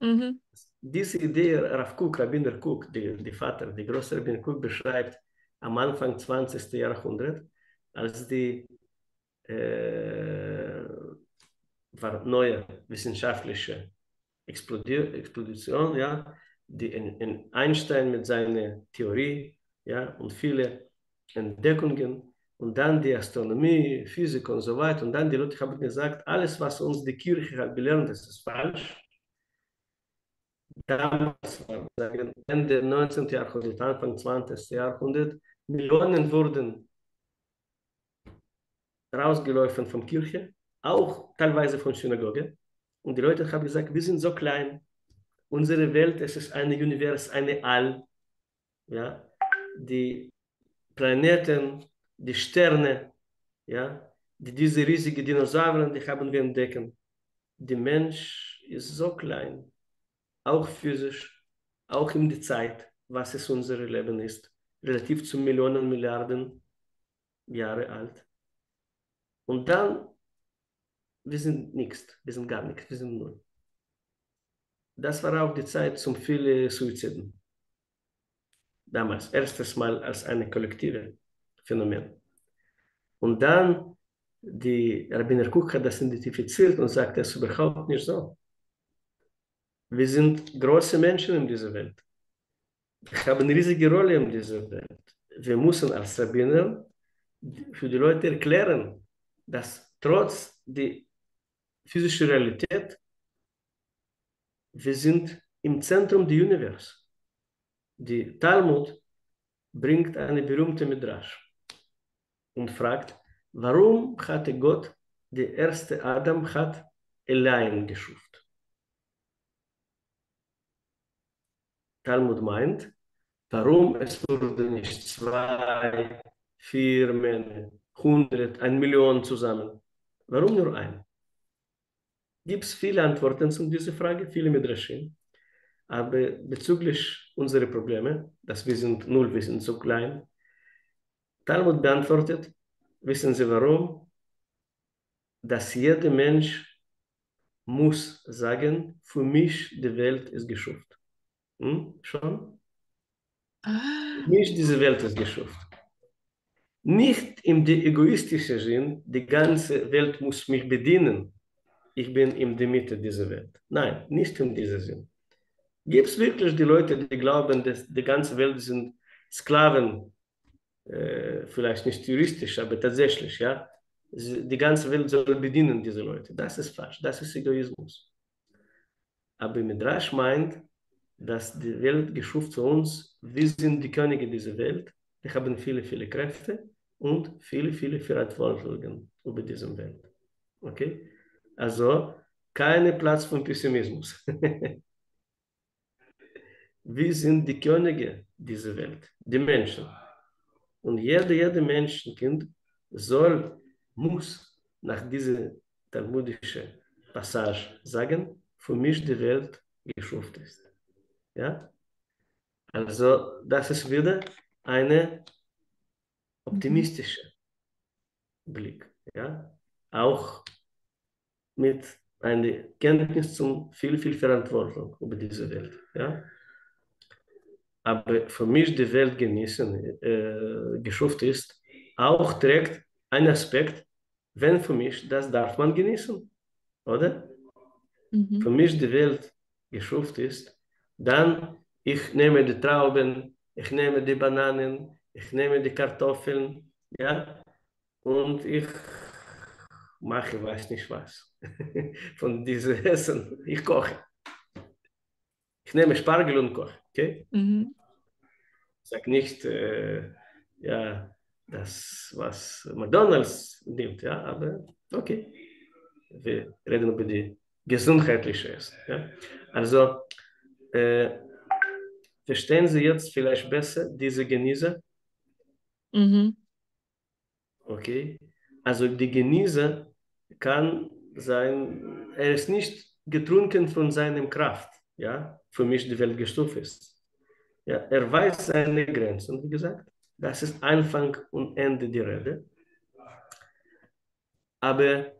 Mhm. Diese Idee, Rav Kuk, Rabbiner Kuk, die, die Vater, die große Rabbiner Kuk beschreibt am Anfang 20. Jahrhundert, als die äh, neue wissenschaftliche Explosion, ja, die in, in Einstein mit seiner Theorie, ja, und viele Entdeckungen und dann die Astronomie, Physik und so weiter. Und dann die Leute haben gesagt, alles, was uns die Kirche hat gelernt, das ist falsch. Damals, Ende 19. Jahrhundert, Anfang 20. Jahrhundert, Millionen wurden rausgelaufen von Kirche, auch teilweise von Synagoge. Und die Leute haben gesagt, wir sind so klein, unsere Welt es ist ein Univers, eine All. Ja? Die Planeten, die Sterne, ja? die, diese riesigen Dinosaurier, die haben wir entdeckt. Der Mensch ist so klein, auch physisch, auch in der Zeit, was es unser Leben ist, relativ zu Millionen, Milliarden Jahre alt. Und dann, wir sind nichts, wir sind gar nichts, wir sind null. Das war auch die Zeit zum viele Suiziden. Damals, erstes Mal als eine kollektive Phänomen. Und dann, die Rabbiner Cook hat das identifiziert und sagt, das ist überhaupt nicht so. Wir sind große Menschen in dieser Welt. Haben eine riesige Rolle in dieser Welt. Wir müssen als Rabbiner für die Leute erklären, dass trotz der physischen Realität wir sind im Zentrum des Universums. Die Talmud bringt eine berühmte Midrash und fragt, warum hatte Gott der erste Adam hat allein geschuft? Talmud meint, warum es wurde nicht zwei, Männer, hundert, ein Million zusammen? Warum nur ein? Gibt es viele Antworten zu dieser Frage, viele Midrashim. Aber bezüglich unserer Probleme, dass wir sind null, wir sind so klein, Talmud beantwortet, wissen Sie warum? Dass jeder Mensch muss sagen, für mich die Welt ist geschuft. Hm? Schon? Mich diese Welt ist geschuft. Nicht im egoistischen Sinn, die ganze Welt muss mich bedienen. ich bin in der Mitte dieser Welt. Nein, nicht in diesem Sinn. Gibt es wirklich die Leute, die glauben, dass die ganze Welt sind Sklaven, äh, vielleicht nicht juristisch, aber tatsächlich, ja? Die ganze Welt soll bedienen diese Leute. Das ist falsch, das ist Egoismus. Aber Midrash meint, dass die Welt geschaffen zu uns, wir sind die Könige dieser Welt, wir haben viele, viele Kräfte und viele, viele Verantwortungen über diese Welt. Okay? Also, kein Platz für Pessimismus. wir sind die Könige dieser Welt, die Menschen. Und jeder, jeder Menschenkind soll, muss nach dieser talmudischen Passage sagen, für mich die Welt geschaffen ist. Ja? Also, das ist wieder eine optimistische Blick. Ja? Auch mit einer Kenntnis zum viel, viel Verantwortung über diese Welt. Ja? Aber für mich die Welt genießen, äh, geschafft ist, auch trägt ein Aspekt, wenn für mich, das darf man genießen, oder? Mhm. Für mich die Welt geschafft ist, dann ich nehme die Trauben, ich nehme die Bananen, ich nehme die Kartoffeln, ja, und ich mache weiß nicht was von diesem Essen. Ich koche. Ich nehme Spargel und koche, okay? Mhm. Sage nicht, äh, ja, das, was McDonalds nimmt, ja, aber okay. Wir reden über die gesundheitliche Essen. Ja? Also, äh, verstehen Sie jetzt vielleicht besser diese Genießer? Mhm. Okay. Also die Genießer kann sein, er ist nicht getrunken von seinem Kraft, ja, für mich die Welt gestuft ist. Ja, er weiß seine Grenzen, wie gesagt. Das ist Anfang und Ende der Rede. Aber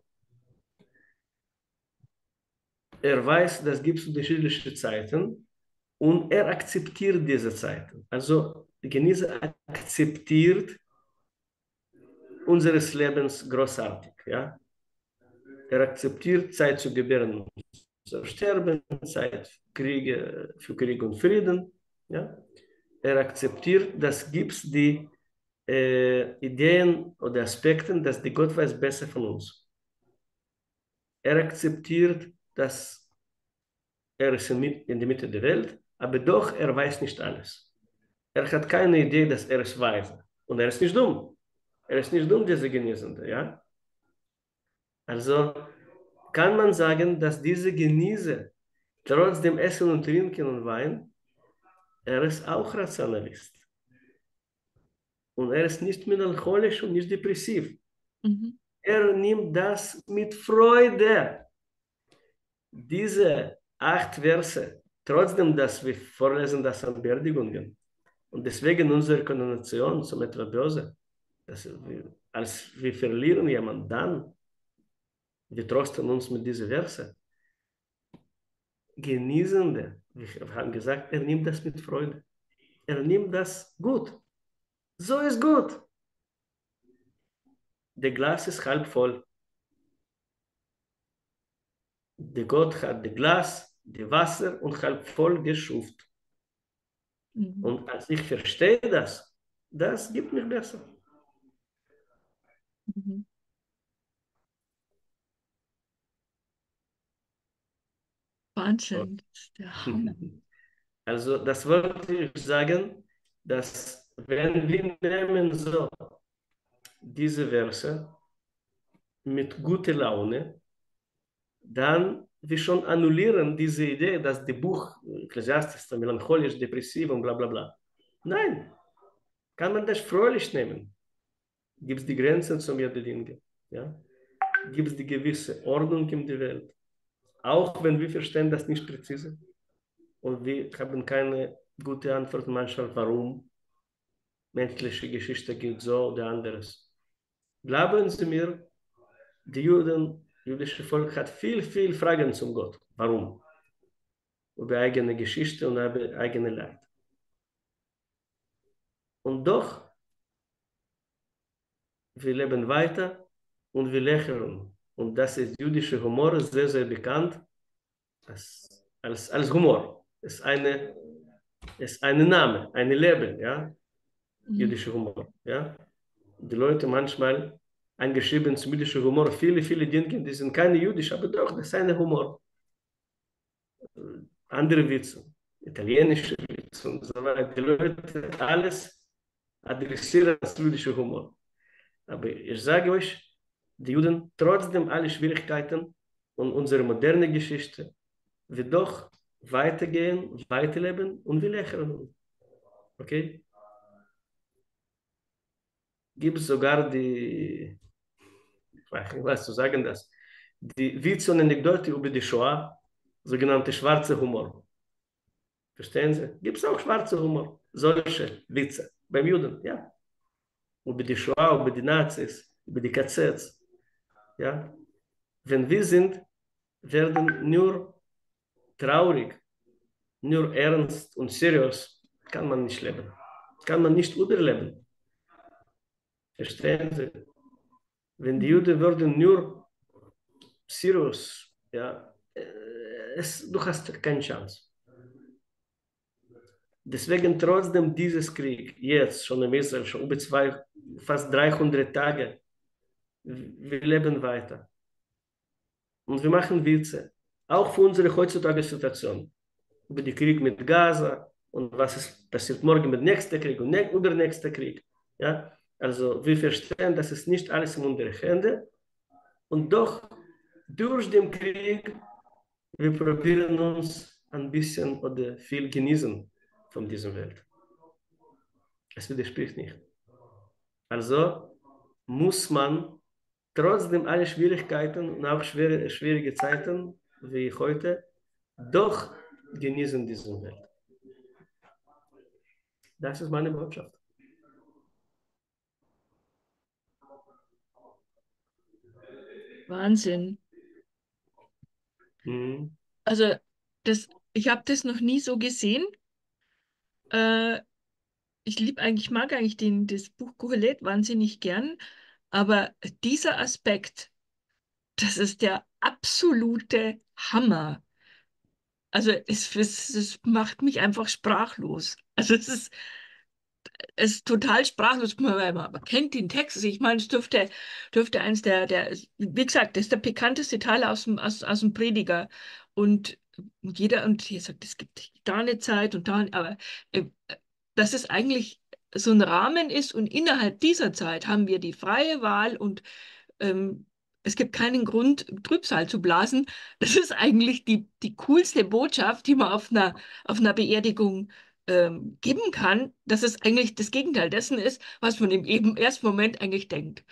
er weiß, dass es unterschiedliche Zeiten und er akzeptiert diese Zeiten. Also Genießer akzeptiert unseres Lebens großartig. Ja? Er akzeptiert Zeit zu gebären und zu sterben, Zeit Kriege, für Krieg und Frieden. Ja? Er akzeptiert, dass gibt die äh, Ideen oder Aspekte, dass die Gott weiß besser von uns. Er akzeptiert, dass er ist in der Mitte der Welt aber doch, er weiß nicht alles. Er hat keine Idee, dass er es weiß. Und er ist nicht dumm. Er ist nicht dumm, dieser Genießende, ja? Also kann man sagen, dass diese Genießer trotzdem Essen und Trinken und Wein, er ist auch Rationalist. Und er ist nicht melancholisch und nicht depressiv. Mhm. Er nimmt das mit Freude. Diese acht Verse, Trotzdem, dass wir vorlesen das an Beerdigungen. Und deswegen unsere Konnotation zum etwas Böse. Dass wir, als wir verlieren jemanden, dann, wir trosten uns mit diesen Verse. Genießende, wir haben gesagt, er nimmt das mit Freude. Er nimmt das gut. So ist gut. Der Glas ist halb voll. Der Gott hat das Glas die Wasser und halb voll geschuft. Mhm. Und als ich verstehe das, das gibt mir besser. Mhm. Wahnsinn, Also das wollte ich sagen, dass wenn wir nehmen so diese Verse mit guter Laune, dann wir schon annullieren diese Idee, dass das Buch Ecclesiastes melancholisch, depressiv und bla bla bla. Nein, kann man das fröhlich nehmen. Gibt es die Grenzen zu mir der Dinge? Ja? Gibt es die gewisse Ordnung in der Welt? Auch wenn wir verstehen das nicht präzise und wir haben keine gute Antwort manchmal, warum menschliche Geschichte geht so oder anderes. Glauben Sie mir, die Juden jüdische Volk hat viel, viel Fragen zum Gott. Warum? Über eigene Geschichte und über eigene Leid. Und doch, wir leben weiter und wir lächeln und das ist jüdischer Humor, sehr, sehr bekannt als, als, als Humor. Es ist eine, ist ein Name, ein Leben, ja, Mhm. jüdischer Humor, ja. Die Leute manchmal eingeschrieben zum jüdischen Humor, viele, viele denken, die sind keine jüdisch, aber doch, das ist ein Humor. Andere Witze, italienische Witze und so weiter. Die Leute alles adressieren als jüdischer Humor. Aber ich sage euch, die Juden, trotzdem alle Schwierigkeiten und unsere moderne Geschichte, wir doch weitergehen, weiterleben und wir lächeln. Okay? Gibt es sogar die, ich weiß nicht, was zu sagen, das, die Witze und Anekdote über die Shoah, sogenannte schwarze Humor. Verstehen Sie? Gibt es auch schwarze Humor, solche Witze beim Juden, ja. Über die Shoah, über die Nazis, über die KZs. Ja? Wenn wir sind, werden nur traurig, nur ernst und seriös, kann man nicht leben. Kann man nicht überleben. Verstehen Sie? Wenn die Juden würden nur seriös, ja, es, du hast keine Chance. Deswegen trotzdem dieses Krieg, jetzt schon im Israel, schon über zwei, fast 300 Tage, wir leben weiter. Und wir machen Witze, auch für unsere heutzutage Situation, über den Krieg mit Gaza und was ist passiert morgen mit nächster Krieg und ne übernächster Krieg. Ja? Also wir verstehen, dass es nicht alles in unsere Hände und doch durch den Krieg, wir probieren uns ein bisschen oder viel genießen von dieser Welt. Es widerspricht nicht. Also muss man trotzdem alle Schwierigkeiten und auch schwere, schwierige Zeiten wie heute doch genießen diese Welt. Das ist meine Botschaft. Wahnsinn. Mhm. Also das, ich habe das noch nie so gesehen. Äh, ich liebe eigentlich, mag eigentlich den, das Buch Kohelet wahnsinnig gern, aber dieser Aspekt, das ist der absolute Hammer. Also es, es, es macht mich einfach sprachlos. Also es ist, ist total sprachlos. Man, kennt den Text. Also ich meine, es dürfte, dürfte eins der, der, wie gesagt, das ist der bekannteste Teil aus dem, aus, aus dem Prediger. Und jeder, und hier sagt, es gibt da eine Zeit und da, aber äh, dass es eigentlich so ein Rahmen ist und innerhalb dieser Zeit haben wir die freie Wahl und ähm, es gibt keinen Grund, Trübsal zu blasen. Das ist eigentlich die, die coolste Botschaft, die man auf einer, auf einer Beerdigung ähm, geben kann, dass es eigentlich das Gegenteil dessen ist, was man im eben ersten Moment eigentlich denkt.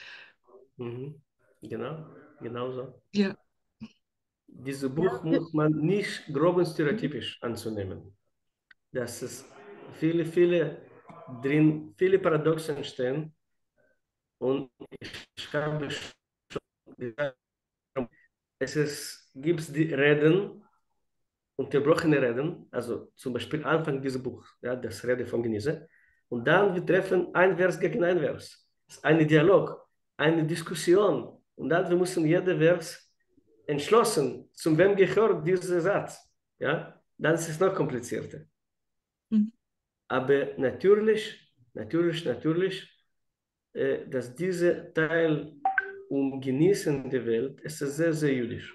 Mhm. Genau, genau so. Ja. Dieses Buch muss man nicht grob und stereotypisch anzunehmen. Das ist viele, viele drin, viele Paradoxen stehen. Und ich habe schon gesagt, es gibt die Reden, unterbrochene Reden, also zum Beispiel Anfang dieses Buchs, ja, das Rede von Genese, und dann wir treffen ein Vers gegen ein Vers. Es ist ein Dialog, eine Diskussion. Und dann wir müssen jeder Vers entschlossen, zu wem gehört dieser Satz. Ja? Dann ist es noch komplizierter. Mhm. Aber natürlich, natürlich, natürlich, äh, dass dieser Teil um Genießen der Welt, es ist sehr, sehr jüdisch.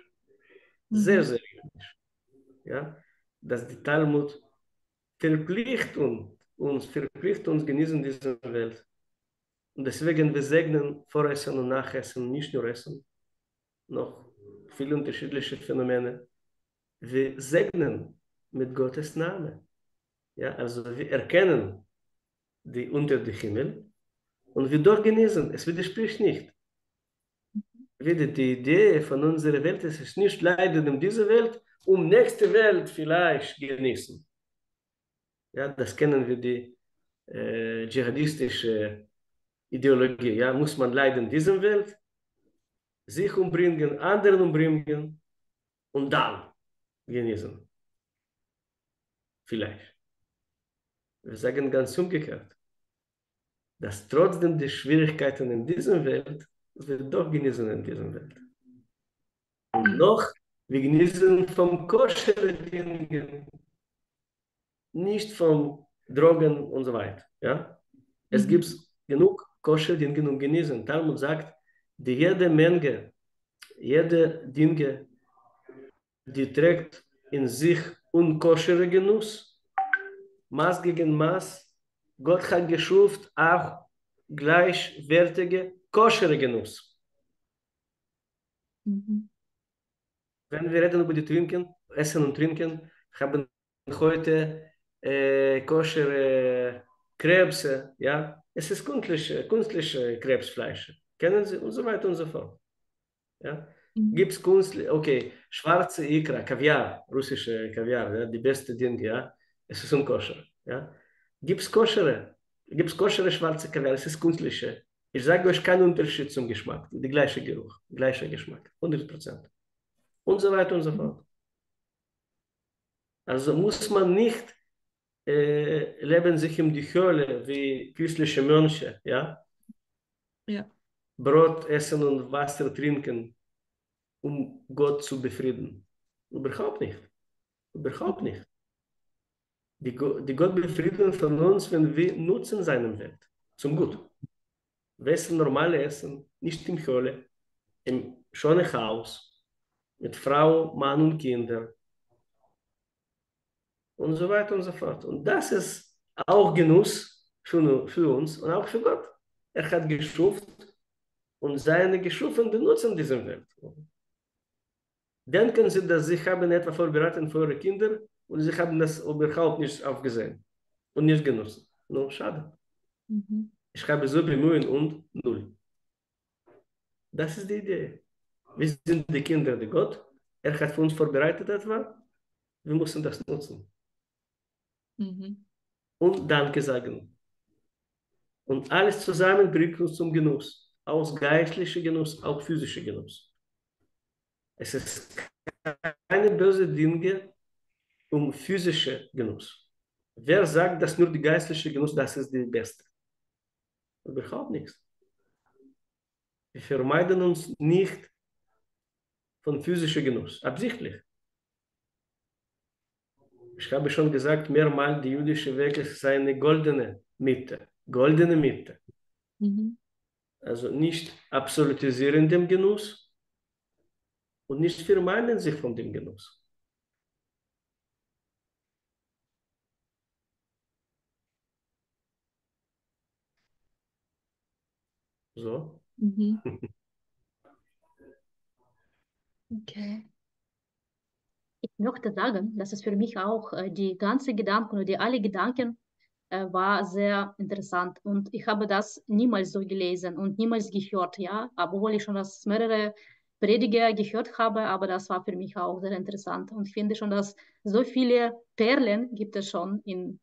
Sehr, Mhm. sehr jüdisch. Ja? Dass die Talmud verpflichtet uns, uns uns genießen diese Welt. Und deswegen wir segnen Voressen und Nachessen, nicht nur Essen, noch viele unterschiedliche Phänomene. Wir segnen mit Gottes Namen. Ja, also wir erkennen die unter dem Himmel und wir dort genießen. Es widerspricht nicht. Wieder die Idee von unserer Welt es ist nicht leiden in dieser Welt, um nächste Welt vielleicht genießen. Ja, das kennen wir die äh, dschihadistische Ideologie. Ja, muss man leiden in dieser Welt, sich umbringen, anderen umbringen und dann genießen. Vielleicht. Wir sagen ganz umgekehrt, dass trotzdem die Schwierigkeiten in dieser Welt, wir doch genießen in dieser Welt. Noch, wir genießen vom Koscher-Dingen, nicht vom Drogen und so weiter. Ja? Es Mhm. gibt genug Koscher-Dinge und genießen. Talmud sagt, die jede Menge, jede Dinge, die trägt in sich unkoschere Genuss, Maß gegen Maß, Gott hat geschuft auch gleichwertige koschere Genuss. Mhm. Wenn wir reden über die Trinken, Essen und Trinken, haben heute äh, koschere Krebse, ja, es ist künstliche, künstliche Krebsfleisch, kennen Sie und so weiter und so fort. Ja? Gibt es künstliche, okay, schwarze Ikra, Kaviar, russische Kaviar, ja, die beste Dinge, ja, es ist unkoscher, ja. Gibt es koschere, gibt es koschere schwarze Kaviar, es ist künstliche. Ich sage euch keinen Unterschied zum Geschmack, der gleiche Geruch, gleicher Geschmack, 100 Prozent. Und so weiter und so fort. Also muss man nicht äh, leben sich in die Höhle wie christliche Mönche, ja? Ja. Brot essen und Wasser trinken, um Gott zu befrieden. Überhaupt nicht. Überhaupt nicht. Die, die Gott befrieden von uns, wenn wir nutzen seinen Welt zum Gut. Wir essen normale Essen, nicht in Höhle, im schönen Haus, mit Frau, Mann und Kindern und so weiter und so fort. Und das ist auch Genuss für, für uns und auch für Gott. Er hat geschuft und seine Geschufenen nutzen diese Welt. Denken Sie, dass Sie haben etwa vorbereitet für Ihre Kinder und Sie haben das überhaupt nicht aufgesehen und nicht genutzt. No, schade. Mhm. Ich habe so bemüht und null. Das ist die Idee. Wir sind die Kinder der Gott. Er hat für uns vorbereitet etwa. Wir müssen das nutzen. Mhm. Und Danke sagen. Und alles zusammen bringt uns zum Genuss. Aus geistlicher Genuss, auch physischer Genuss. Es ist keine böse Dinge um physische Genuss. Wer sagt, dass nur die geistliche Genuss, das ist die beste? Überhaupt nichts. Wir vermeiden uns nicht von physischer Genuss, absichtlich. Ich habe schon gesagt, mehrmals, die jüdische Weg ist eine goldene Mitte. Goldene Mitte. Mhm. Also nicht absolutisieren den Genuss und nicht vermeiden sich von dem Genuss. So. Mhm. Okay. Ich möchte sagen, dass es für mich auch äh, die ganze Gedanken oder die alle Gedanken äh, war sehr interessant und ich habe das niemals so gelesen und niemals gehört, ja, obwohl ich schon das mehrere Prediger gehört habe, aber das war für mich auch sehr interessant und ich finde schon, dass so viele Perlen gibt es schon in,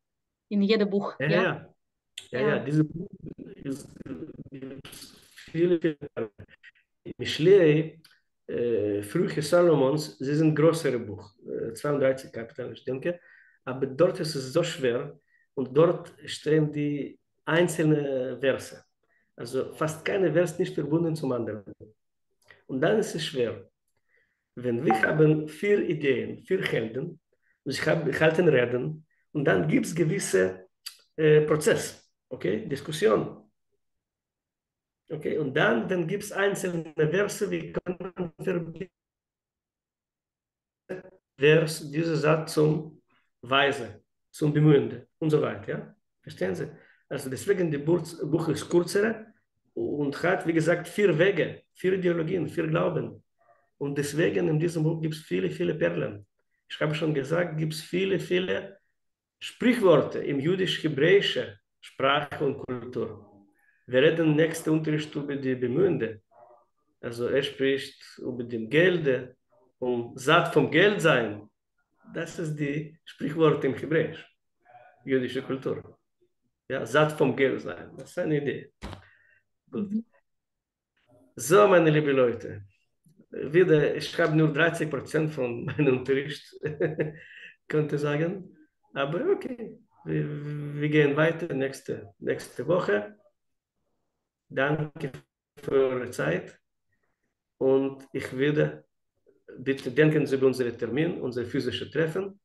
in jedem Buch, Ja, ja. ja. Ja, Ja. ja, diese Buch ist viele, viele Mischlei, äh, frühe Salomons, sie sind größere Buch, äh, 32 Kapitel, ich denke, aber dort ist es so schwer und dort stehen die einzelnen Verse. Also fast keine Vers nicht verbunden zum anderen. Und dann ist es schwer. Wenn wir haben vier Ideen, vier Helden, und ich habe ich halte Reden, und dann gibt es gewisse äh, Prozess, okay, Diskussion. Okay, und dann, dann gibt es einzelne Verse, wie kann man verbinden, Vers, dieser Satz zum Weise, zum Bemühende und so weiter, ja? Verstehen Sie? Also deswegen, Buch, Buch ist kürzer und hat, wie gesagt, vier Wege, vier Ideologien, vier Glauben. Und deswegen in diesem Buch gibt es viele, viele Perlen. Ich habe schon gesagt, gibt es viele, viele Sprichworte im jüdisch-hebräischen Sprache und Kultur. Wir reden nächsten Unterricht über die Bemühende. Also er spricht über den Gelde, um satt vom Geld sein. Das ist die Sprichwort im Hebräisch, jüdische Kultur. Ja, satt vom Geld sein. Das ist eine Idee. Gut. Mhm. So, meine lieben Leute, wieder, ich habe nur 30 Prozent von meinem Unterricht, könnte sagen. Aber okay, wir, wir gehen weiter nächste, nächste Woche. Danke für eure Zeit und ich werde bitte denken Sie über unseren Termin, unser physisches Treffen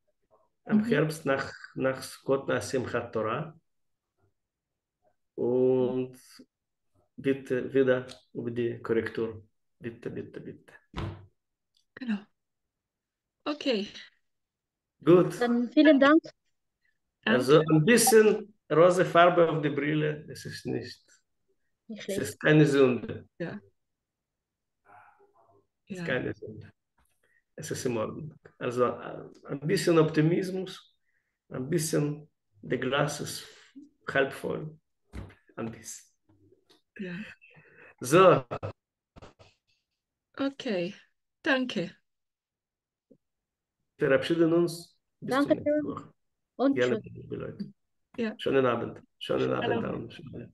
am Mhm. Herbst nach, nach Scott, nach Simchat Torah. Und bitte wieder über die Korrektur. Bitte, bitte, bitte. Genau. Okay. Gut. Dann vielen Dank. Also ein bisschen rosa Farbe auf die Brille, es ist nicht, Nicht es ist keine Sünde. Ja. Es ist Ja. keine Sünde. Es ist in Ordnung. Also äh, ein bisschen Optimismus, ein bisschen, der Glas ist halb voll. Ein bisschen. ja. So, Okay. Danke. verabschieden uns. Bis zum Danke nächsten. Woche. Und Gerne, liebe Leute. Ja. Schönen Abend. Schönen Abend. Hallo. Abend.